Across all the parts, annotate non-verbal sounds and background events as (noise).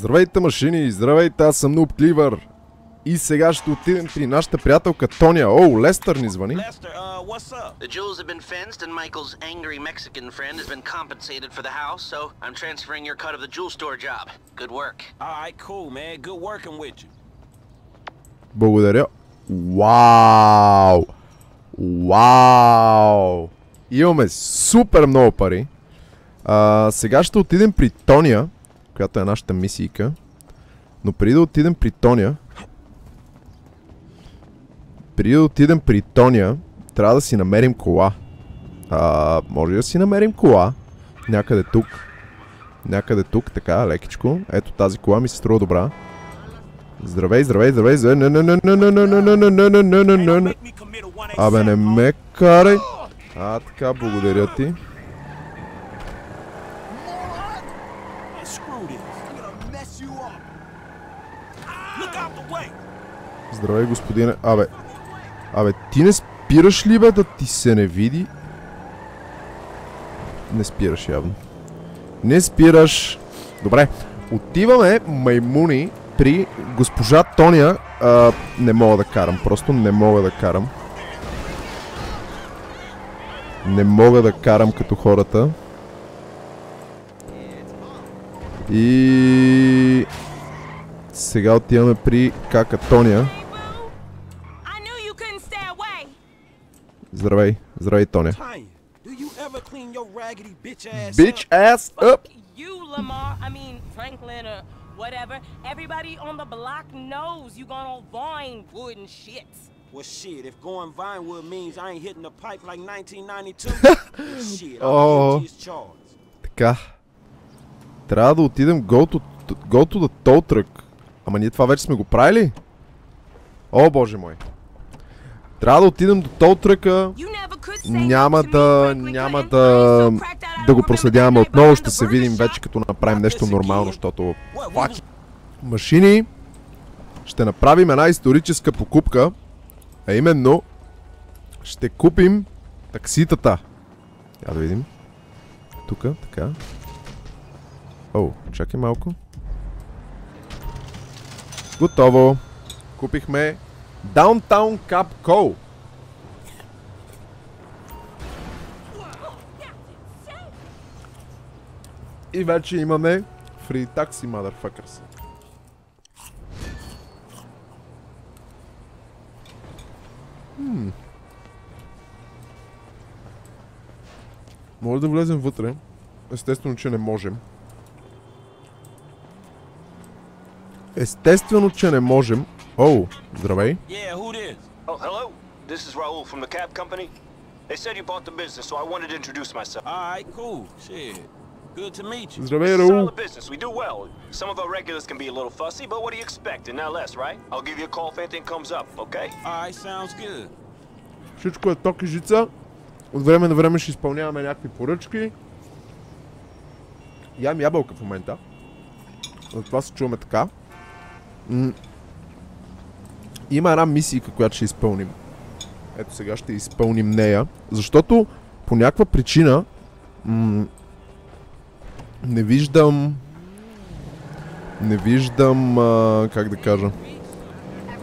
Здравейте машини, здравейте, аз съм Нуб Кливър. И сега ще отидем при нашата приятелка Тоня. О, Лестър ни звъни. Lester, uh, what's up? The jewels have been fenced, and Michael's angry Mexican friend has been compensated for the house, so I'm transferring your cut of the jewel store job. Good work. All right, cool, man. Good working with you. Благодаря. Вау! Вау! Имаме супер много пари. А, сега ще отидем при Тоня, която е нашата мисийка. Но преди да отидем при Тония. Преди да отидем при Тония, трябва да си намерим кола. А, може да си намерим кола. Някъде тук. Някъде тук, така, лекичко. Ето тази кола ми се струва добра. Здравей, здравей, здравей, здравей. Абе, не ме карай. А, така, благодаря ти. Здравей, господине. Абе, абе, ти не спираш ли, бе, да ти се не види? Не спираш явно. Не спираш. Добре, отиваме, маймуни, при госпожа Тоня. А, не мога да карам, просто не мога да карам. Не мога да карам като хората. И... Сега отиваме при кака Тоня. Здравей, здравей Тоня. Tanya, do you ever clean your raggedy bitch ass Bitch up? ass up! You, Lamar, I mean Franklin or whatever. Everybody on the block knows you gone on Vinewood and shit. Well, shit, if going Vinewood means I ain't hitting the pipe like 1992, well, shit, I'm Oh. Така. Трябва да отидем go to, go to the tow truck. Ама ние това вече сме го правили? О, боже мой. Трябва да отидем до тол. Няма да, няма да, да го проследяваме отново. Ще се видим вече като направим нещо нормално, защото машини. Ще направим една историческа покупка. А именно, ще купим такситата. Я да видим. Тук, така. О, чакай малко. Готово. Купихме Downtown Cup Co. И вече имаме Free Taxi Motherfuckers. Хм. Може да влезем вътре. Естествено, че не можем. Естествено, че не можем. Оу, здравей. Yeah, who this? Oh, hello. This is Raul from the cab company. They said you bought the business, so I wanted to introduce myself. All right, cool. Shit. Good to meet you. Здравей, Раул. solid business. We do well. Some of our regulars can be a little fussy, but what do you expect? And now less, right? I'll give you a call if anything comes up, okay? All right, sounds good. Всичко е ток и жица. От време на време ще изпълняваме някакви поръчки. Ям ябълка в момента. Затова се чуваме така. Има една мисийка, която ще изпълним. Ето сега ще изпълним нея. Защото по някаква причина не виждам не виждам а, как да кажа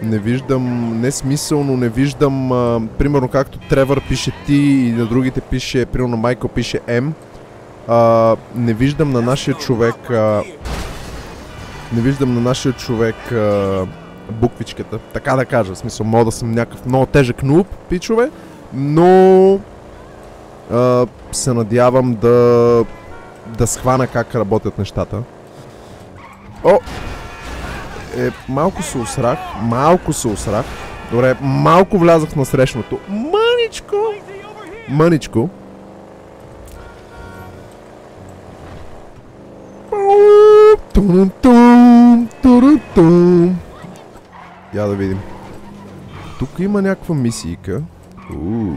не виждам, не смисълно, не виждам, а, примерно както Тревър пише ти и на другите пише, примерно Майкъл пише М. А, не виждам на нашия човек, а, не виждам на нашия човек а, буквичката, така да кажа, в смисъл, мога да съм някакъв много тежък нуб, пичове, но а, се надявам да да схвана как работят нещата. О, е, малко се усрах, малко се усрах. Добре, малко влязах на срещното. Мъничко! Мъничко. Тун-тун, туру-тун. Я да видим. Тук има някаква мисийка. Уу.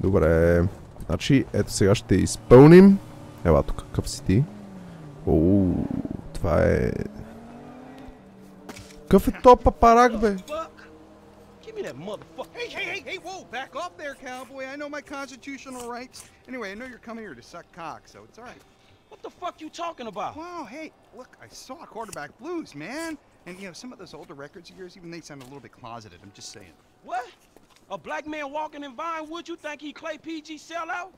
Добре. Значи, ето сега ще изпълним. Ела тук, какъв си ти? Оу, това е... Какъв е то папарак, бе? Give me that motherfucker. Hey, hey, hey, hey, whoa, back off there, cowboy. I know my constitutional rights. Anyway, I know you're coming here to suck cock, so it's all right. What the fuck you talking about? Wow, hey, look, I saw quarterback blues, man. And you know, some of those older records of yours, even they sound a little bit closeted. I'm just saying. What? A black man walking in Vinewood, you think he Clay PG sellout?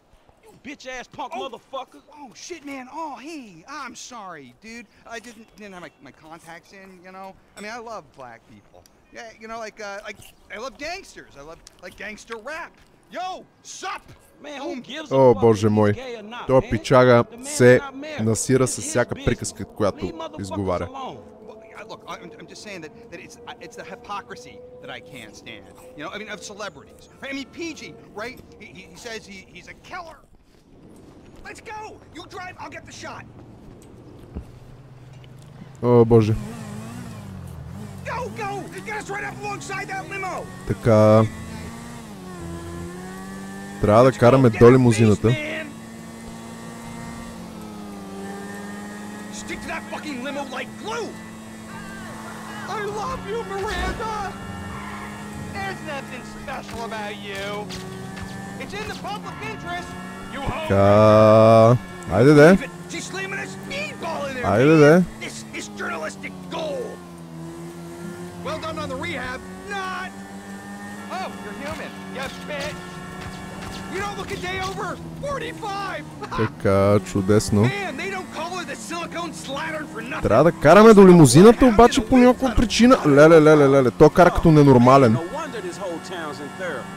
You bitch ass punk Oh. motherfucker. Oh shit, man. Oh, hey, I'm sorry, dude. I didn't didn't have my, my contacts in. You know, I mean, I love black people. Yeah, you know, like uh, like I love gangsters. I love like gangster rap. Yo, sup? Man, who gives a О, fuck боже if he's мой. gay or not, Той man? пичага The man's се not married. насира с It's his всяка business. приказка, която Leave motherfuckers изговаря. alone. Well, I- look, I- I'm, I'm just saying that, that it's uh, it's the hypocrisy that I can't stand. You know, I mean, of celebrities. I mean, PG, right? He, he, he says he, he's a killer. Let's go. You drive. I'll get the shot. О, боже. Go, go. Get us right up alongside that limo. Така... Трябва да караме до лимузината. Stick to that fucking limo like glue. I love you, Miranda. There's nothing special about you. It's in the public interest. You hold Така... Айде де. it. She's slamming a speedball in there. Айде man. де. This is journalistic gold. Well done on the rehab. Not. Oh, you're human. You bitch. You don't look a day over 45. (laughs) Така, чудесно. Man, Трябва да караме до лимузината, обаче по някаква причина... Леле, леле, леле, то кара като ненормален. No wonder this whole town's in therapy.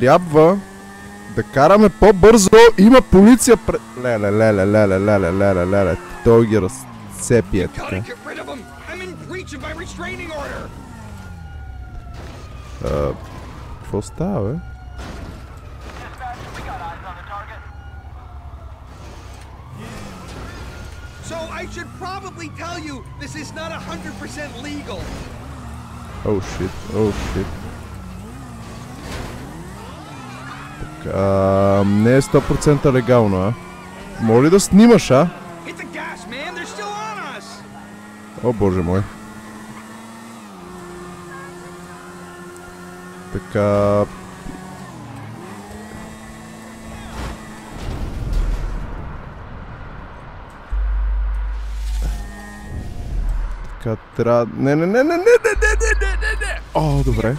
Трябва да караме по-бързо. Има полиция пред... Леле, леле, леле, леле, леле, леле. Той ги разцепи е Gotta така. get rid of him. I'm in breach of my restraining order. Какво става, бе? So I should probably tell you this is not 100% legal. Оу, шит, оу, Така... Не е 100% легално, а? Моля да снимаш, а? О, боже мой. Така... Така трябва... Не, не, не, не, не, не, не, не, не, не, не. О, добре.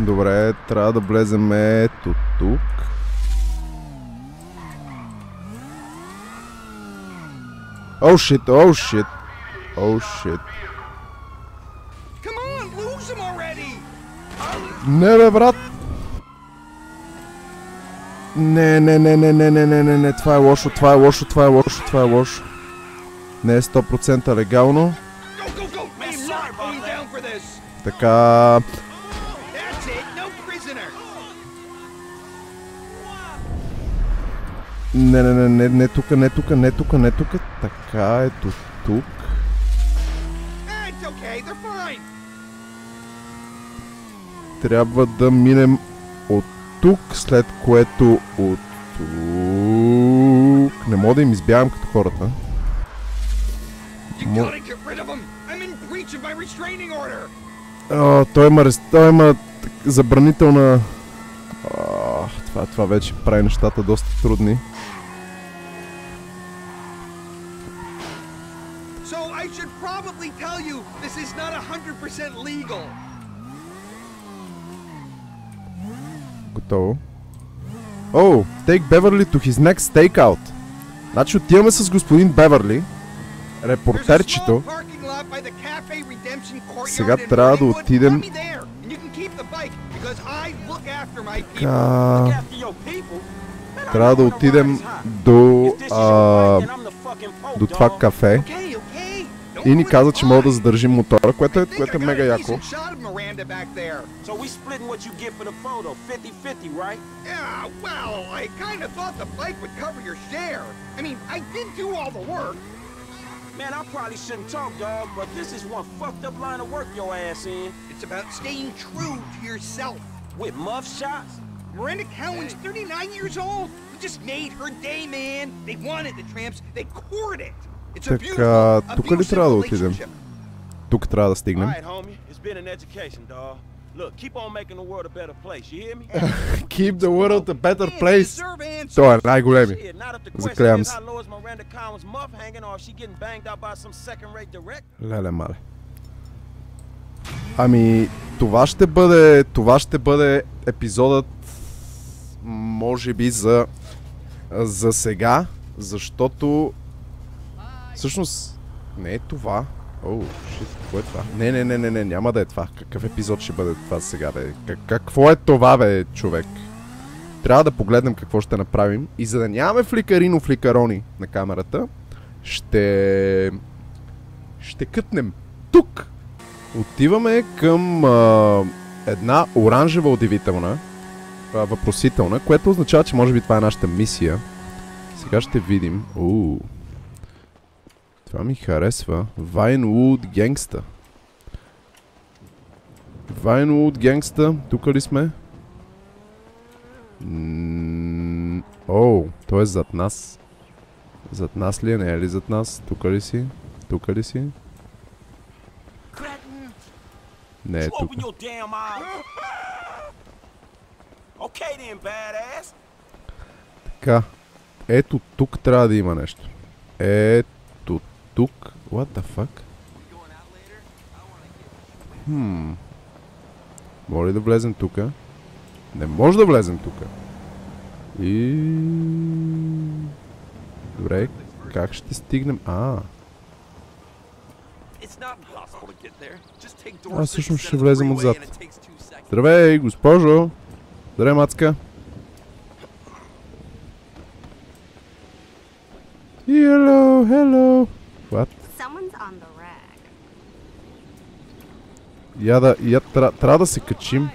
Добре, трябва да влезем ето тук. О, шит, о, шит. О, шит. Не, бе, брат! Не, не, не, не, не, не, не, не, не, това е лошо, това е лошо, това е лошо, това е лошо. Не е 100% легално. Go, Не, не, не, не, не тука, не тука, не тука, не тука. Така, ето тук. Трябва да минем от тук, след което от тук. Не мога да им избягам като хората. Order. О, той има, рес- той има забранителна... О, това, това вече прави нещата доста трудни. So I should probably tell you this is not 100% legal. Готово. Oh, take Beverly to his next stakeout. Значи отиваме с господин Беверли, репортерчето. Сега трябва да отидем... Така... Трябва да отидем до... А, до това кафе и ни ruin каза, the че мога да vibe. задържим мотора, което е, I think което е I got мега a яко. decent shot of Miranda back there. So we splitting what you get for the photo, 50-50, right? Yeah, well, I kind of thought the bike would cover your share. I mean, I did do all the work. Man, I probably shouldn't talk, dog, but this is one fucked up line of work your ass in. It's about staying true to yourself. With muff shots? Miranda Cowan's 39 years old. We just made her day, man. They wanted the tramps. They courted. It's a Така, тук ли трябва да отидем? Тук трябва да стигнем. keep the world a better place. Той е най-големи. Is се. Леле, мале. Ами, това ще бъде, това ще бъде епизодът, може би за, за сега, защото всъщност не е това. О, шит, какво е това? Не, не, не, не, не, няма да е това. Какъв епизод ще бъде това сега, бе? Как, какво е това, бе, човек? Трябва да погледнем какво ще направим и за да нямаме фликарино фликарони на камерата, ще ще кътнем тук. Отиваме към а, една оранжева удивителна, а, въпросителна, което означава, че може би това е нашата мисия. Сега ще видим. Уу. Това ми харесва. Vinewood Gangsta. Vinewood Gangsta. Тук ли сме? М, Оу, той е зад нас. Зад нас ли е? Не е ли зад нас? Тук ли си? Тук ли си? Не е тук. Така. Ето тук трябва да има нещо. Ето тук. What the fuck? Хм. Може ли да влезем тук? Не може да влезем тук. И... Добре, как ще стигнем? А, А всъщност ще влезем отзад. здравей, госпожо! Здравей, мацка! Hello, hello! What? Someone's on the rag. Я да, я тра, трябва да се качим.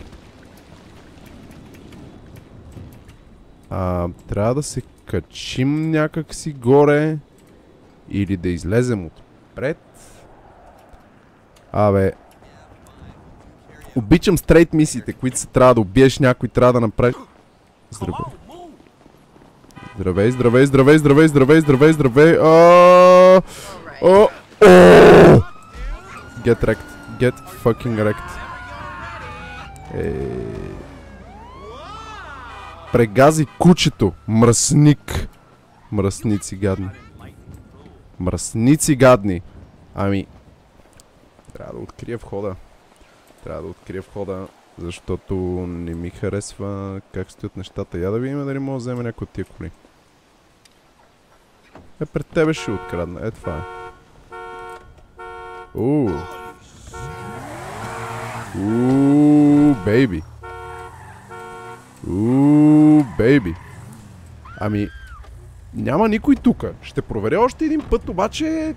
А, трябва да се качим някак си горе. Или да излезем отпред. Абе. Обичам стрейт мисиите, които се трябва да убиеш някой, трябва да направиш... Здравей. Здравей, здравей, здравей, здравей, здравей, здравей, здравей. О, о, о! Get wrecked. Get fucking wrecked. Е... Прегази кучето. Мръсник. Мръсници гадни. Мръсници гадни. Ами... Трябва да открия входа. Трябва да открия входа, защото не ми харесва как стоят нещата. Я да видим дали мога да вземе някой от тия коли. Е, пред тебе ще открадна. Е, това е. Уу. Уу, бейби. Уу, бейби. Ами, няма никой тук. Ще проверя още един път, обаче...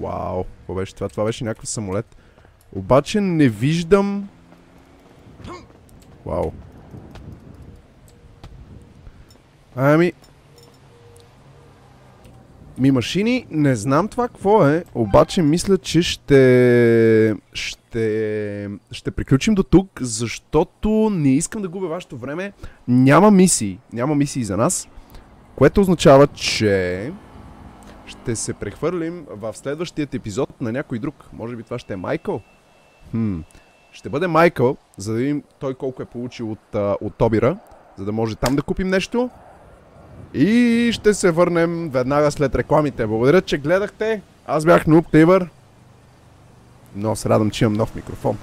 Вау, какво беше това? Това беше някакъв самолет. Обаче не виждам... Вау. Ами... Ми машини, не знам това какво е, обаче мисля, че ще... Ще... Ще приключим до тук, защото не искам да губя вашето време. Няма мисии. Няма мисии за нас. Което означава, че... Ще се прехвърлим в следващият епизод на някой друг. Може би това ще е Майкъл? Хм. Ще бъде Майкъл, за да видим той колко е получил от, от Тобира, за да може там да купим нещо. И ще се върнем веднага след рекламите. Благодаря, че гледахте. Аз бях Нуб Тибър. Много се радвам, че имам нов микрофон.